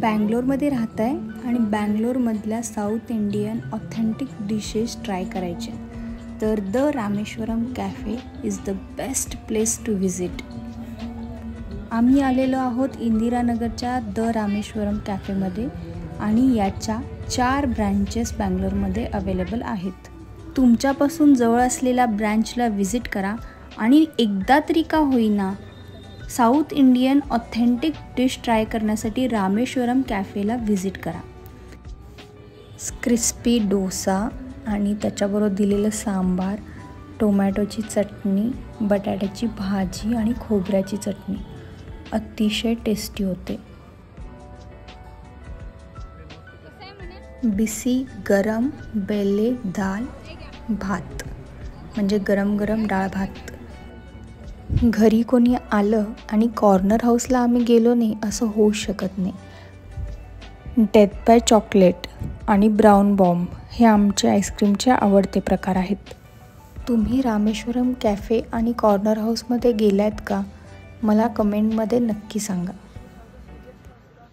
बँगलोरमध्ये राहत आहे आणि बँगलोरमधल्या south Indian authentic dishes try करायचे. तर the Rameshwaram cafe is the best place to visit. आम्ही आलेलो आहोत इंदिरानगरच्या द रामेश्वरम कॅफेमध्ये आणि याच्या चार ब्रँचेस बँगलोरमध्ये अवेलेबल आहेत. तुमच्यापासून जवळ असलेल्या ब्रँचला व्हिजिट करा आणि एकदा तरी का होईना south Indian authentic dish try करण्यासाठी रामेश्वरम कॅफेला व्हिजिट करा. क्रिस्पी डोसा आणि त्याच्याबरोबर दिलेलं सांबार टोमॅटोची चटणी बटाट्याची भाजी आणि खोबऱ्याची चटणी. अतिशय टेस्टी होते. बिसी गरम बेले दाल भात. म्हणजे गरम गरम डाळ भात. घरी कोणी आलं आणि कॉर्नर हाऊसला आम्ही गेलो नाही असं होऊ शकत नाही. डेथ बाय चॉकलेट आणि ब्राऊन बॉम्ब हे आमचे आईस्क्रीमचे आवडते प्रकार आहेत. तुम्ही रामेश्वरम कॅफे आणि कॉर्नर हाऊसमध्ये गेलात का? मला कमेंटमध्ये नक्की सांगा.